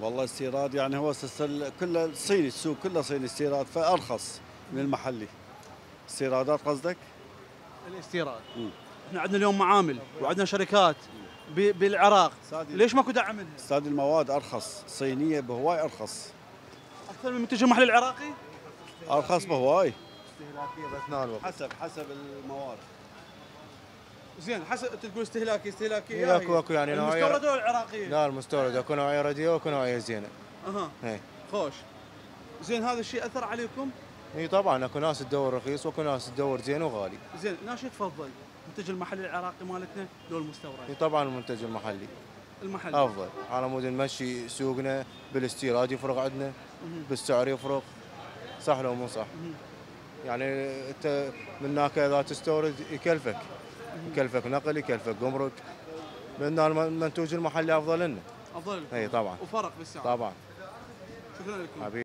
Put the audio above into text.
والله استيراد يعني هو كله صيني السوق كله صيني استيراد فأرخص من المحلي استيرادات قصدك؟ الاستيراد. إحنا عندنا اليوم معامل وعندنا شركات ب- بالعراق. ليش ماكو دعم منها؟ استاد المواد أرخص صينية بهواي أرخص أكثر من المنتج المحلي العراقي؟ أرخص بهواي استهلاكية الوقت حسب حسب المواد زين حسب انت تقول استهلاكي استهلاكي يا اكو-. اكو يعني نوعية- المستوردة ولا العراقية؟ لا المستورد اكو نوعية رديئه واكو نوعية زينة. أها. اي خوش. زين هذا الشيء أثر عليكم؟ إي طبعا أكو ناس تدور رخيص وأكو ناس تدور زين وغالي. زين ناش تفضل المنتج المحلي العراقي مالتنا لو المستورد؟ إي طبعا المنتج المحلي. المحلي. أفضل. على مود نمشي سوقنا بالاستيراد يفرق عندنا بالسعر يفرق. صح لو مو صح. يعني أنت من هناك إذا تستورد يكلفك. يكلفك نقل يكلفك جمرك لأن المنتوج المحلي أفضل لنا. أفضل؟ إي طبعا. وفرق بالسعر. طبعا. شكرا لكم. حبيبي.